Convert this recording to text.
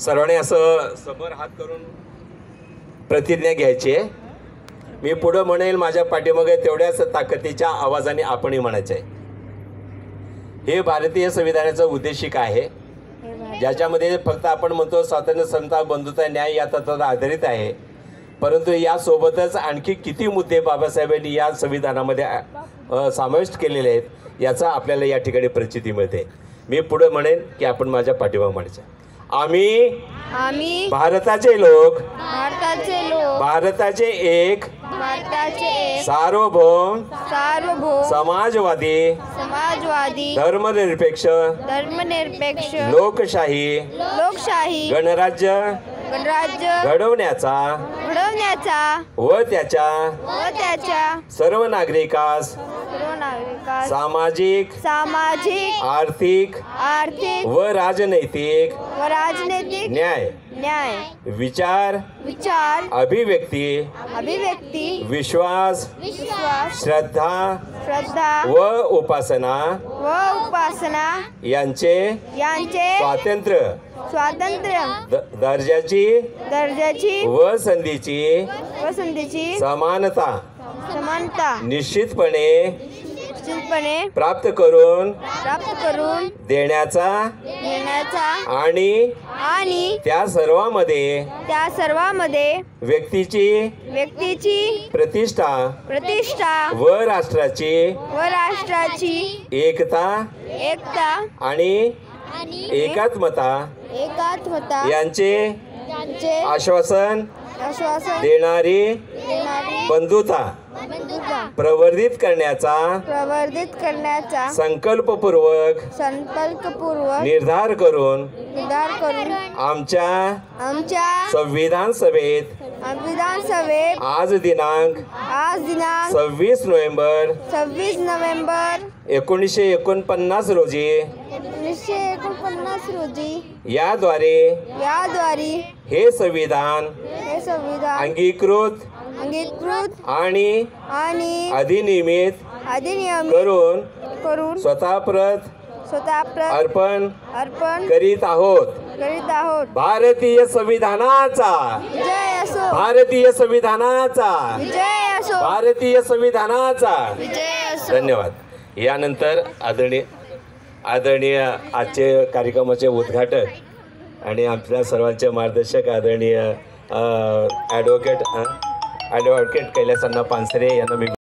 सर्वांनी असं समोर हात करून प्रतिज्ञा घ्यायची. आहे मी पुढं म्हणेल माझ्या पाठीमागे तेवढ्याच ताकदीच्या आवाजाने आपणही म्हणायचं आहे. हे भारतीय संविधानाचं उद्देशिक आहे? ज्याच्यामध्ये फक्त आपण म्हणतो स्वातंत्र्य समता बंधुता न्याय या तत्वावर आधारित आहे. परंतु यासोबतच आणखी किती मुद्दे बाबासाहेबांनी या संविधानामध्ये समाविष्ट केलेले आहेत याचा आपल्याला या ठिकाणी प्रचिती मिळते. मी पुढं म्हणेन की आपण माझ्या पाठीमाग म्हणायचं आम्ही आम्ही भारताचे लोक. भारताचे लोक. भारताचे एक. भारताचे एक. सार्वभौम. सार्वभौम. समाजवादी. समाजवादी. धर्मनिरपेक्ष. धर्मनिरपेक्ष. लोकशाही. लोकशाही. गणराज्य. गणराज्य. घडवण्याचा. घडवण्याचा. व त्याच्या. व त्याच्या. सर्व नागरिकास. सर्व नागरिकांस सामाजिक सामाजिक आर्थिक आर्थिक व राजनैतिक व राजनैतिक न्याय। न्याय। विचार विचार अभिव्यक्ती अभिव्यक्ती विश्वास विश्वास श्रद्धा श्रद्धा व उपासना व उपासना यांचे यांचे स्वातंत्र्य। स्वातंत्र्य। दर्जाची दर्जाची व संधीची व संधीची समानता। समानता निश्चितपणे निश्चितपणे प्राप्त करून प्राप्त करून देण्याचा घेण्याचा आणि आणि त्या सर्वांमध्ये त्या सर्वांमध्ये व्यक्तीची व्यक्तीची प्रतिष्ठा प्रतिष्ठा व राष्ट्राची व राष्ट्राची एकता एकता आणि एकात्मता एकात्मता यांचे यांचे आश्वासन आश्वासन देणारी बंधुता. प्रवर्धित करण्याचा प्रवर्धित करण्याचा संकल्पपूर्वक संकल्पपूर्वक निर्धार करून निर्धार करून आमच्या आमच्या संविधान सभेत विधानसभेत आज दिनांक आज दिनांक सव्वीस नोव्हेंबर सव्वीस नोव्हेंबर एकोणीसशे एकोणपन्नास रोजी एकोणीसशे एकोणपन्नास रोजी याद्वारे याद्वारे हे संविधान हे संविधान अंगीकृत अंगीकृत आणि आणि अधिनियमित अधिनियमित करून करून स्वतः प्रत स्वतः प्र अर्पण अर्पण करीत आहोत. करीत आहोत. भारतीय संविधानाचा. विजय असो. भारतीय संविधानाचा. विजय असो. भारतीय संविधानाचा. विजय असो. धन्यवाद. यानंतर आदरणीय आदरणीय आजचे कार्यक्रमाचे उद्घाटक आणि आपल्या सर्वांचे मार्गदर्शक आदरणीय ॲडव्होकेट ॲडव्होकेट कैलासांना पानसरे यांना मी